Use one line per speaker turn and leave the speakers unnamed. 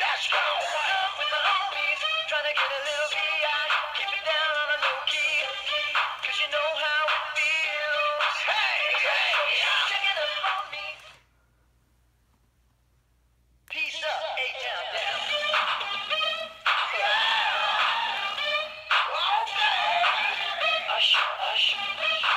Let's go! With the homies, trying to get a little VI. hush, hush.